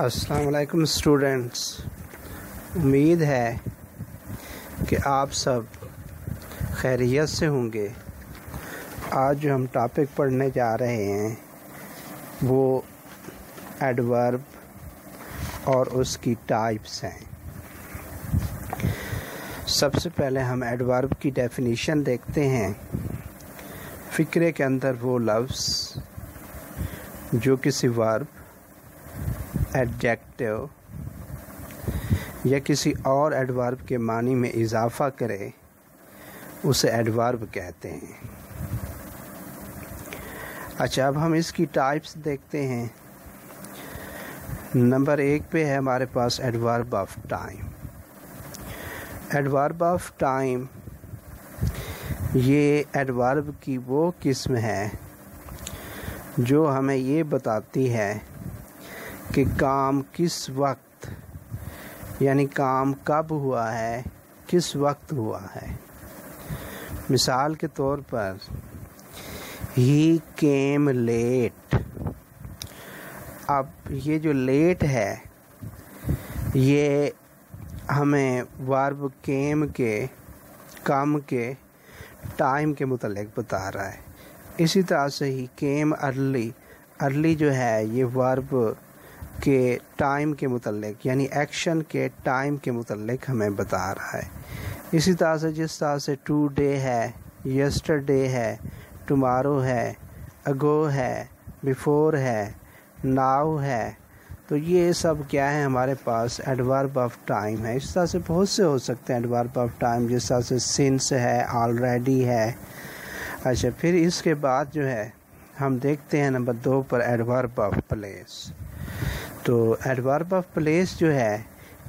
अस्सलाम स्टूडेंट्स। उम्मीद है कि आप सब खैरियत से होंगे। आज जो हम टॉपिक पढ़ने जा रहे हैं, वो एडवर्ब और उसकी टाइप्स हैं। सबसे पहले हम एडवर्ब की डेफिनेशन देखते हैं। फ़िक्रे के अंदर वो लफ्ज़ जो किसी वर्ब एडजेक्टिव या किसी और एडवर्ब के मानी में इजाफा करे, उसे एडवर्ब कहते हैं। अच्छा अब हम इसकी टाइप्स देखते हैं। नंबर एक पे है हमारे पास adverb of time adverb of time ये एडवर्ब की वो किस्म है जो हमें ये बताती है कि काम किस वक्त, यानी काम कब हुआ है, किस वक्त हुआ है। मिसाल के तौर पर, ही केम लेट। अब ये जो लेट है, ये हमें वर्ब केम के, कम के, टाइम के मुतलक बता रहा है। इसी तरह से ही केम अर्ली अर्ली जो है, ये वर्ब के टाइम के मतलब यानी एक्शन के टाइम के मतलब हमें बता रहा है। इसी तरह से जिस तरह से टू डे है यस्टरडे है टमारो है अगो है बिफोर है नाउ है तो ये सब क्या है हमारे पास? एडवर्ब ऑफ़ टाइम है। इस तरह से बहुत से हो सकते हैं एडवर्ब ऑफ़ टाइम जिस तरह से सिंस है ऑलरेडी है। अच्छा फिर इसके बाद जो है, हम देखते हैं नंबर दो पर एडवर्ब ऑफ़ प्लेस तो एडवर्ब ऑफ़ प्लेस जो है,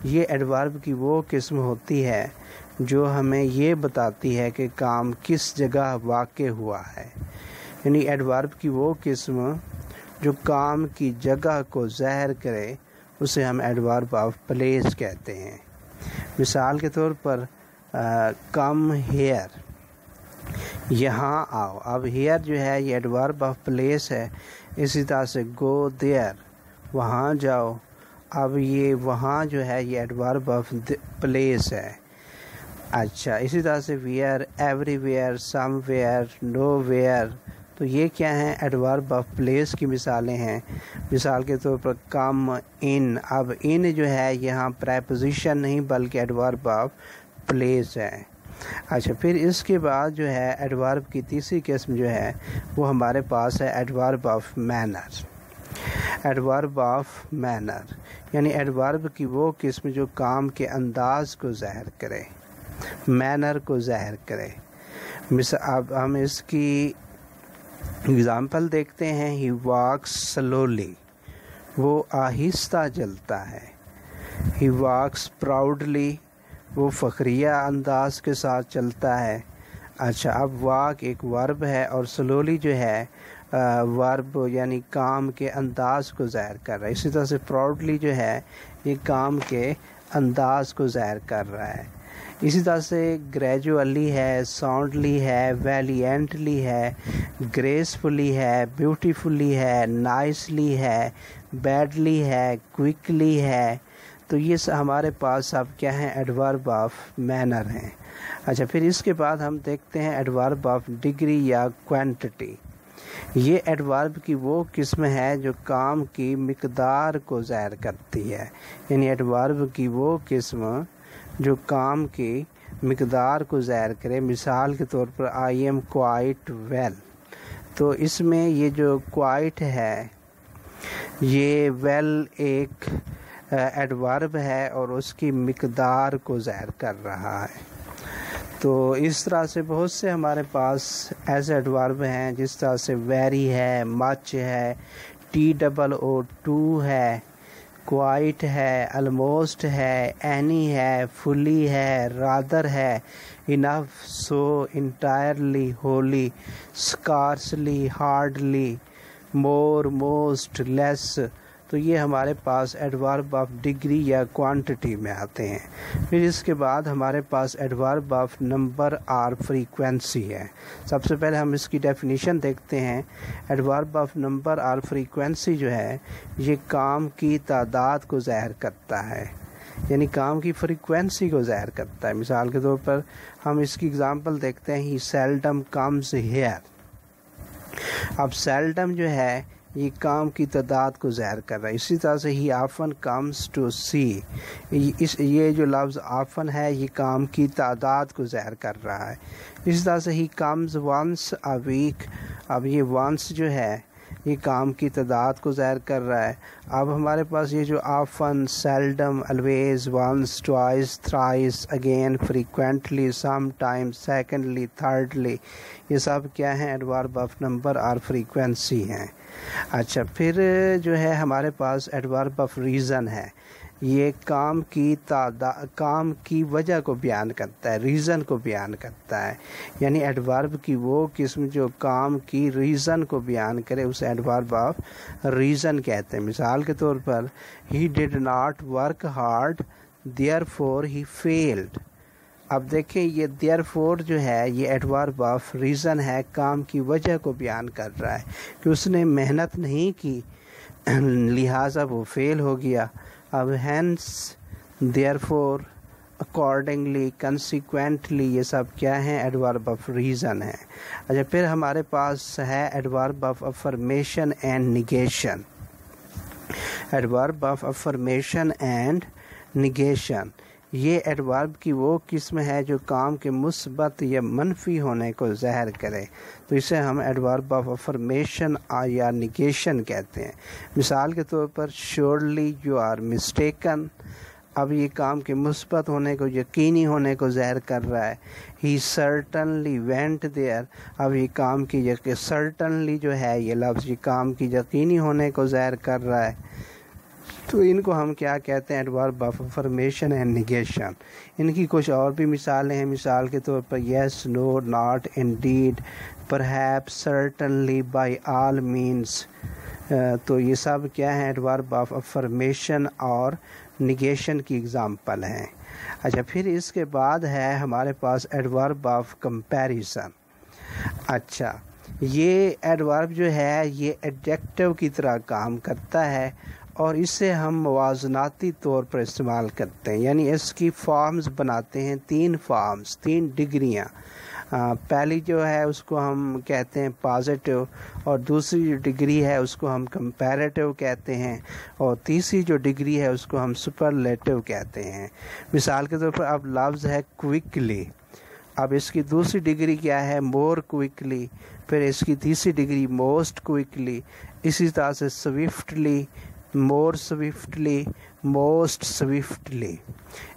ये एडवर्ब की वो किस्म होती है जो हमें ये बताती है कि काम किस जगह वाक़ हुआ है। यानी एडवर्ब की वो किस्म जो काम की जगह को जहर करे, उसे हम एडवर्ब ऑफ़ प्लेस कहते हैं। मिसाल के तौर पर कम हेयर यहाँ आओ। अब हेयर जो है, ये एडवर्ब ऑफ़ प्लेस है। इसी तरह से गो देयर वहाँ जाओ। अब ये वहाँ जो है, ये एडवर्ब ऑफ़ प्लेस है। अच्छा इसी तरह से where everywhere somewhere nowhere तो ये क्या है? एडवर्ब ऑफ़ प्लेस की मिसालें हैं। मिसाल के तौर पर कम इन अब इन जो है, यहाँ प्रपोजिशन नहीं, बल्कि एडवर्ब ऑफ़ प्लेस है। अच्छा फिर इसके बाद जो है एडवर्ब की तीसरी किस्म जो है, वो हमारे पास है adverb of manner adverb of manner यानी एडवर्ब की वो किस्म जो काम के अंदाज को ज़ाहिर करे मैनर को ज़ाहिर करे। मिस, अब हम इसकी एग्ज़ाम्पल देखते हैं। ही वॉक्स स्लोली वो आहिस्ता चलता है। ही वॉक्स प्राउडली वो फ़खरिया अंदाज के साथ चलता है। अच्छा अब वाक एक वर्ब है और स्लोली जो है वर्ब यानी काम के अंदाज को ज़ाहिर कर रहा है। इसी तरह से प्राउडली जो है, ये काम के अंदाज को ज़ाहिर कर रहा है। इसी तरह से ग्रेजुअली है साउंडली है वैलियंटली है ग्रेसफुली है ब्यूटीफुली है नाइसली है बैडली है क्विकली है। तो ये हमारे पास अब क्या है? एडवर्ब ऑफ़ मैनर हैं। अच्छा फिर इसके बाद हम देखते हैं एडवर्ब ऑफ़ डिग्री या क्वांटिटी ये एडवर्ब की वो किस्म है जो काम की मकदार को ज़ाहिर करती है। यानी एडवर्ब की वो किस्म जो काम की मकदार को ज़ाहिर करे। मिसाल के तौर पर आई एम क्वाइट वेल तो इसमें ये जो क्वाइट है, ये वेल एक एडवर्ब है और उसकी मकदार को ज़ाहिर कर रहा है। तो इस तरह से बहुत से हमारे पास ऐसे एडवर्ब हैं, जिस तरह से वेरी है, मच है, टी डबल ओ टू है, क्वाइट है, अलमोस्ट है, एनी है, फुली है, रादर है, enough, so, entirely, wholly, scarcely, hardly, more, most, less तो ये हमारे पास एडवर्ब ऑफ़ डिग्री या क्वांटिटी में आते हैं। फिर इसके बाद हमारे पास adverb of number or frequency है। सबसे पहले हम इसकी डेफिनेशन देखते हैं। Adverb of number or frequency जो है, ये काम की तादाद को ज़ाहिर करता है। यानी काम की फ्रीक्वेंसी को ज़ाहिर करता है। मिसाल के तौर पर हम इसकी एग्ज़ाम्पल देखते हैं। ही सेल्डम कम्स हेयर अब सेल्डम जो है ये काम की तादाद को ज़ाहिर कर रहा है। इसी तरह से ही आफन कम्स टू सी इस, ये जो लफ्ज़ आफन है, ये काम की तादाद को ज़ाहिर कर रहा है। इसी तरह से he comes once a week अब ये वंस जो है ये काम की तादाद को ज़ाहिर कर रहा है। अब हमारे पास ये जो often seldom always once twice thrice again frequently sometime secondly thirdly ये सब क्या हैं? एडवर्ब ऑफ़ नंबर और फ्रीक्वेंसी हैं। अच्छा फिर जो है हमारे पास एडवर्ब ऑफ़ रीज़न है। ये काम की तादा, काम की वजह को बयान करता है रीज़न को बयान करता है। यानी एडवर्ब की वो किस्म जो काम की रीज़न को बयान करे, उसे एडवर्ब ऑफ़ रीज़न कहते हैं। मिसाल के तौर पर he did not work hard therefore he failed अब देखें, ये देयर फोर जो है, ये एडवर्ब ऑफ़ रीज़न है, काम की वजह को बयान कर रहा है कि उसने मेहनत नहीं की, लिहाजा वो फेल हो गया। अब hence therefore accordingly consequently ये सब क्या है? एडवर्ब ऑफ़ रीज़न है। अच्छा फिर हमारे पास है adverb of affirmation and negation adverb of affirmation and negation ये एडवर्ब की वो किस्म है जो काम के मुस्बत या मनफी होने को जहर करे। तो इसे हम एडवर्ब ऑफ़ अफर्मेशन या निगेशन कहते हैं। मिसाल के तौर पर श्योरली यू आर मिस्टेकन अब ये काम के मुस्बत होने को, यकीनी होने को जहर कर रहा है। ही सर्टनली वेंट देयर अब ये काम की सर्टनली जो है, ये लफ्ज़ ये काम की यकीनी होने को जहर कर रहा है। तो इनको हम क्या कहते हैं adverb of affirmation and negation इनकी कुछ और भी मिसालें हैं। मिसाल के तौर पर yes no not indeed perhaps certainly by all means तो ये सब क्या है? एडवर्ब ऑफ़ अफर्मेशन और निगेशन की एग्ज़ाम्पल हैं। अच्छा फिर इसके बाद है हमारे पास एडवर्ब ऑफ़ कंपैरिजन अच्छा ये एडवर्ब जो है, ये एडजेक्टिव की तरह काम करता है। और इसे हम मवाजनाती तौर पर इस्तेमाल करते हैं। यानी इसकी फॉर्म्स बनाते हैं, तीन फॉर्म्स, तीन डिग्रियाँ। पहली जो है उसको हम कहते हैं पॉजिटिव, और दूसरी जो डिग्री है उसको हम कंपैरेटिव कहते हैं, और तीसरी जो डिग्री है उसको हम सुपरलेटिव कहते हैं। मिसाल के तौर पर अब लफ्ज़ है क्विकली। अब इसकी दूसरी डिग्री क्या है? More quickly. फिर इसकी तीसरी डिग्री मोस्ट क्विकली। इसी तरह से swiftly. More swiftly, most swiftly.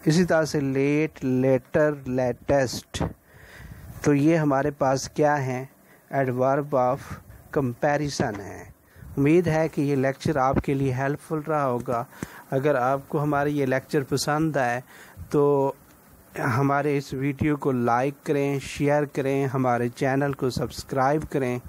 इसी तरह से लेट, लेटर, लेटेस्ट। तो ये हमारे पास क्या है? एडवर्ब ऑफ़ कंपैरिजन है। उम्मीद है कि ये लेक्चर आपके लिए हेल्पफुल रहा होगा। अगर आपको हमारे ये लेक्चर पसंद आए तो हमारे इस वीडियो को लाइक करें, शेयर करें, हमारे चैनल को सब्सक्राइब करें।